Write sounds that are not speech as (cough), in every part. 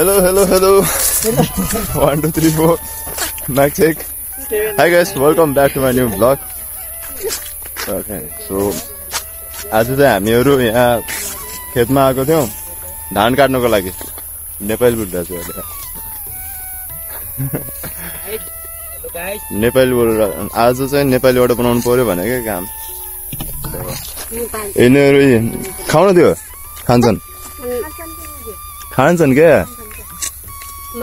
Hello, hello, hello. (laughs) One, two, three, four. Mic check. Hi guys, welcome back to my new vlog. Okay, so आज चाहिँ हामीहरू यहाँ खेतमा आएको थियौँ। धान काट्नको लागि। नेपाली बोलिरहेको छु अहिले। नेपाली बोलेर आज चाहिँ नेपालीबाट बनाउनु पर्यो भने क्या काम? यिनीहरू खाउन दियो? खान्छन्? खान्छन्। क्या चाहिँ (coughs)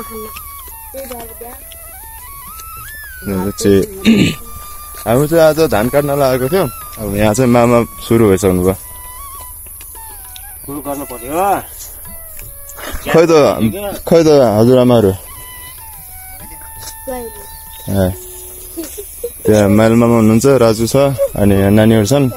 हामी चाहिँ आज धान काट्नलाई आएको थियौँ। अब यहाँ चाहिँ मामा सुरु भइसक्नु भयो। कुरो गर्नु पर्यो खै त खै त हजुरआमाहरू ए, त्यहाँ माइल मामा हुनुहुन्छ राजु छ अनि यहाँ नानीहरू छन्।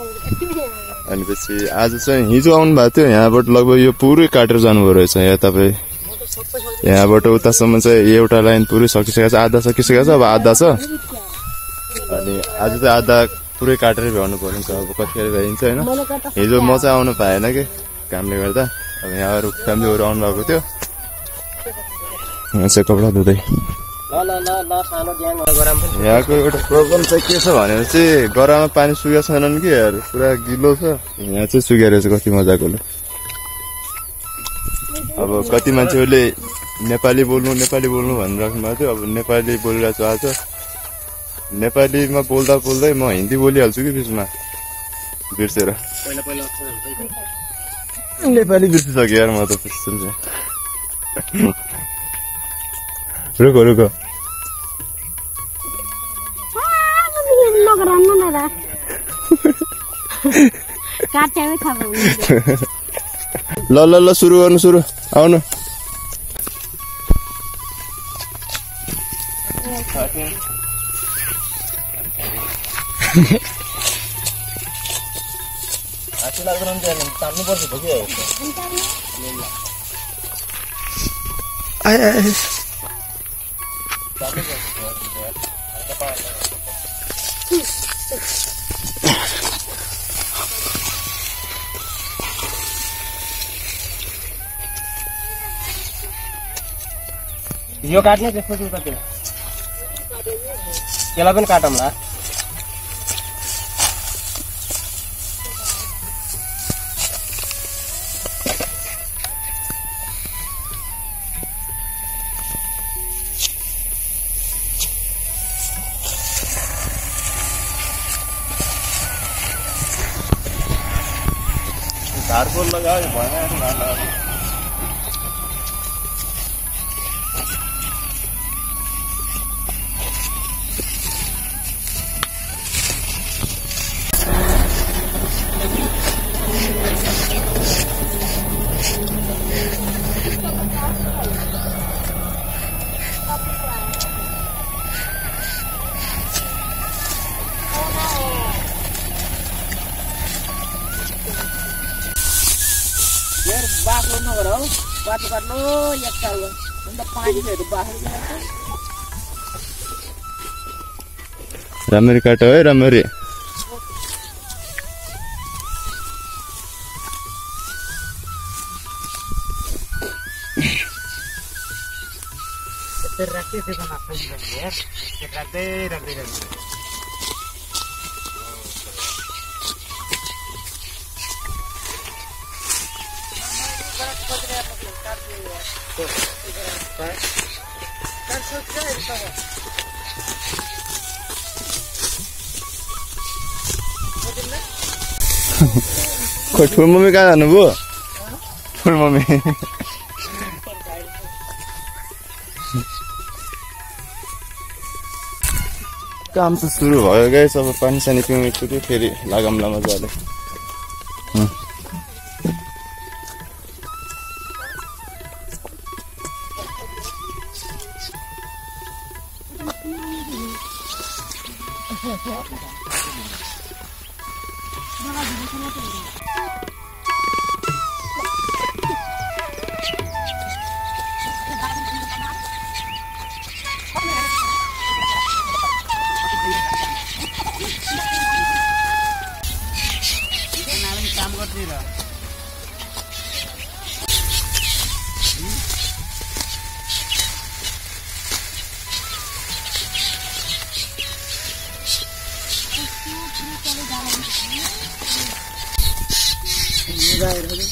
अनि पछि आज चाहिँ हिजो आउनु भएको थियो यहाँबाट लगभग यो पुरै काटेर जानुभयो रहेछ। यहाँ तपाईँ यहाँबाट उतासम्म चाहिँ एउटा लाइन पुरै सकिसकेको छ। आधा सकिसकेको छ अब आधा छ। अनि आज चाहिँ आधा पुरै काटेर भ्याउनु पर्ने अब कतिखेर भ्याइन्छ होइन? हिजो म चाहिँ आउनु पाएन कि कामले गर्दा। अब यहाँ अरू फ्यामिलीहरू आउनु भएको थियो। यहाँ चाहिँ कपडा धुँदै। यहाँको एउटा प्रब्लम चाहिँ के छ भनेपछि गरामा पानी सुकेको छैनन् कि पुरा गिलो छ। यहाँ चाहिँ सुकेर चाहिँ कति मजाको अब कति मान्छेहरूले नेपाली बोल्नु नेपाली बोल्नु भनिराख्नु भएको थियो। अब नेपाली बोलिरहेको छु आज नेपालीमा बोल्दा बोल्दै म हिन्दी बोलिहाल्छु कि बिचमा? बिर्सेर। नेपाली बिर्सिसक्यो यार म त थाहा पाउनु (laughs) ल ल ल सुरु गर्नु सुरु। आउनु तान्नुपर्छ (laughs) यो काट्ने त्यसको उता त्यो त्यसलाई पनि काटौँला भएन ਕਰਨੋ ਯਾ ਕਰਵਾ ਉਹਦਾ ਪਾਣੀ ਦੇ राख्दै खोइ ठुल मम्मी कहाँ जानुभयो ठुल मम्मी काम त सुरु भयो गएछ अब पानी सानी पिउनु फेरि लगाउँला मजाले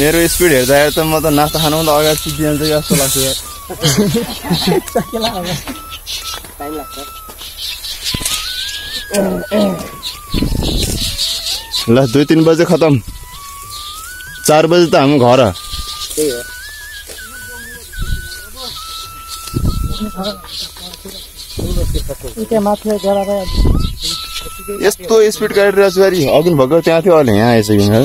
मेरो स्पिड हेर्दाखेरि त म त नास्ता खानु त अगाडि सिद्धिहाल्छ कि जस्तो लाग्छ। टाइम लाग्छ ल दुई तिन बजे खतम। चार बजे त हाम्रो घर। यस्तो स्पिड गाडी फेरि। अघि भर्खर त्यहाँ थियो अहिले यहाँ आइसक्यो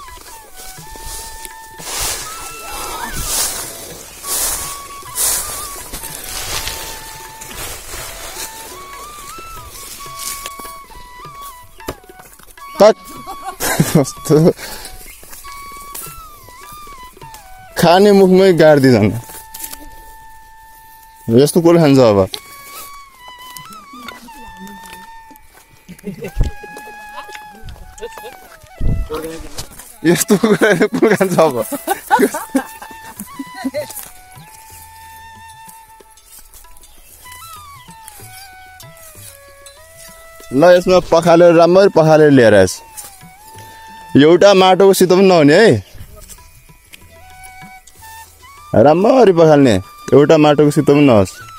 कस्तो खाने मुखमै गाडिदिँदैन यस्तो कसले खान्छ अब यस्तो कसले खान्छ अब ल यसमा पखालेर राम्ररी पखालेर लिएर आएछ। एउटा माटोको सितो पनि नहुने है। राम्ररी पखाल्ने एउटा माटोको सितो पनि नहोस्।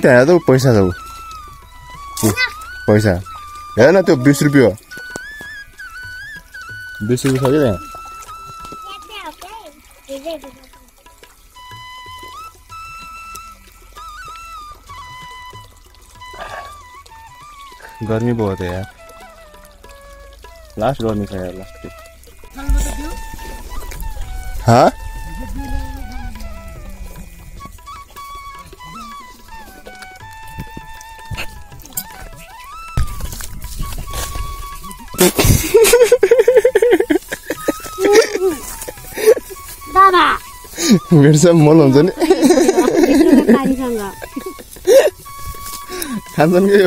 त्यहाँ हेर त पैसा छ ऊ पैसा हेर न त्यो बिस रुपियाँ बिस रुपियाँ छ कि त्यहाँ गर्मी बहुत है यार लास्ट गर्मी छ यार लास्ट हाँ चाहिँ मल हुन्छ नि। खान्छन् कि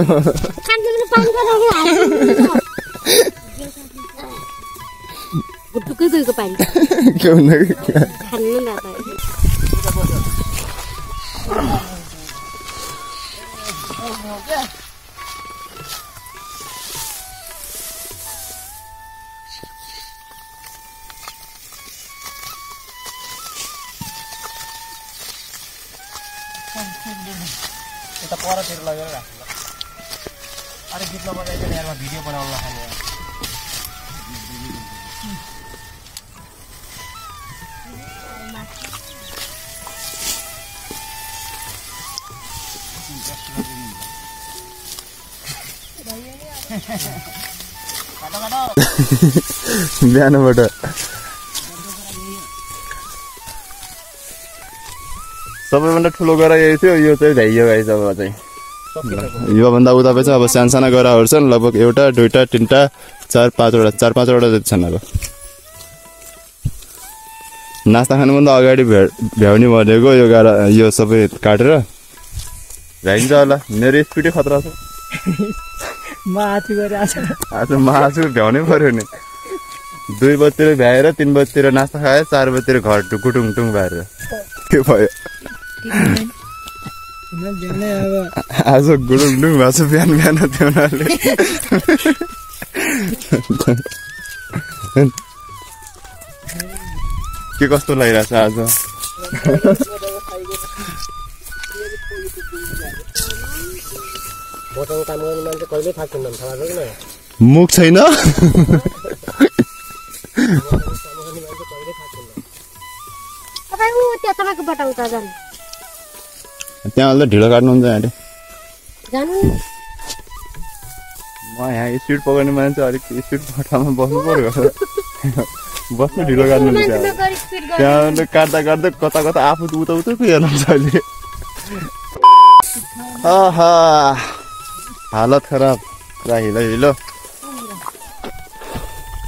के भन्दा कि परतिर लगेर अरे गीत नबजाइकन यारमा भिडियो बनाउन नखाने (laughs) बिहानबाट सबैभन्दा ठुलो गरा यही थियो यो चाहिँ भ्याइयो गाइस अब चाहिँ। योभन्दा उता चाहिँ अब सानसाना गराहरू छन् लगभग एउटा दुइटा तिनवटा चार पाँचवटा चार पाँचवटा जति छन् अब। नास्ता खानुभन्दा अगाडि भ्या भ्याउने भनेको यो गाडा यो सबै काटेर। भ्याइन्छ होला मेरो स्पिडै खतरा छ। माथि गरिरहेको छ आज मासु भ्याउनै पर्यो नि। दुई बजीतिर भ्याएर तिन बजीतिर नास्ता खायो चार बजीतिर घर टुकुटुङ टुङ भएर। के भयो? आज गुडुङ डुङ भएको छ बिहान बिहान त्यो उनीहरूले के कस्तो लागिरहेछ आज? मुख छैन? तपाईँको बटाउँछ त्यहाँ अहिले ढिलो काट्नुहुन्छ जानु। म यहाँ स्पिड पकाउने मान्छे अलिक स्पिड ठाउँमा बस्नु पर्यो। बस्नु ढिलो काट्नु मान्छे त्यहाँ काट्दा काट्दै कता कता आफू उता उता पुगिहाल्नुहुन्छ अहिले। आहा हालत खराब। पुरा हिलो हिलो।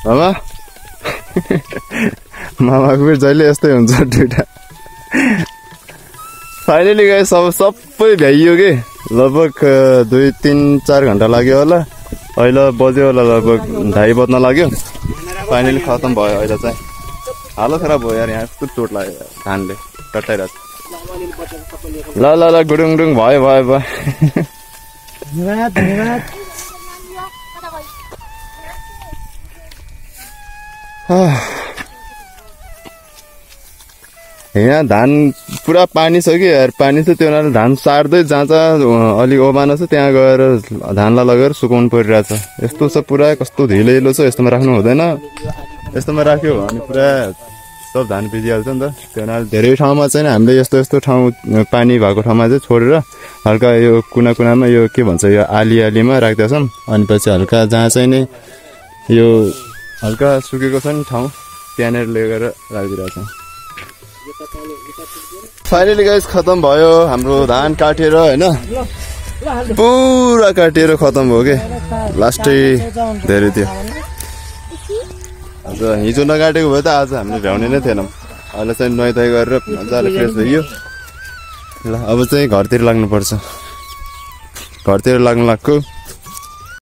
मामा। (laughs) मामाको फेरि जहिले यस्तै हुन्छ दुइटा। फाइनली गए सब सबै भ्याइयो कि लगभग दुई तिन चार घन्टा लाग्यो होला अहिले बज्यो होला लगभग ढाई बज्न लाग्यो फाइनली खतम भयो अहिले चाहिँ हालत खराब भयो यार यहाँ यस्तो चोट लाग्यो धानले टट्टाइरहेको छ। ल ल ल गुडुङ डुङ भयो भयो भयो धन्यवाद यहाँ धान पुरा पानी छ कि पानी छ त्यो हुनाले धान सार्दै जहाँ अलिक ओमानो छ त्यहाँ गएर धानलाई लगेर सुकाउनु परिरहेछ। यस्तो छ पुरा कस्तो ढिलो छ यस्तोमा राख्नु हुँदैन। यस्तोमा राख्यो भने पुरा सब धान भिजिहाल्छ नि त। त्यो हुनाले धेरै ठाउँमा चाहिँ हामीले यस्तो यस्तो ठाउँ पानी भएको ठाउँमा चाहिँ छोडेर हल्का यो कुना कुनामा यो के भन्छ यो आली आलीमा राख्दैछौँ अनि पछि हल्का जहाँ चाहिँ नै यो हल्का सुकेको छ नि ठाउँ त्यहाँनिर लिएर राखिदिरहेछौँ फाइनली गाइस खतम भयो हाम्रो धान काटेर होइन पुरा काटेर खतम भयो कि लास्टै धेरै थियो आज हिजो नकाटेको भए त आज हामीले भ्याउने नै थिएनौँ अहिले चाहिँ नुहाइ धुवाइ गरेर मजाले फ्रेस भइयो ल अब चाहिँ घरतिर लाग्नुपर्छ घरतिर लाग्नु लाग्यो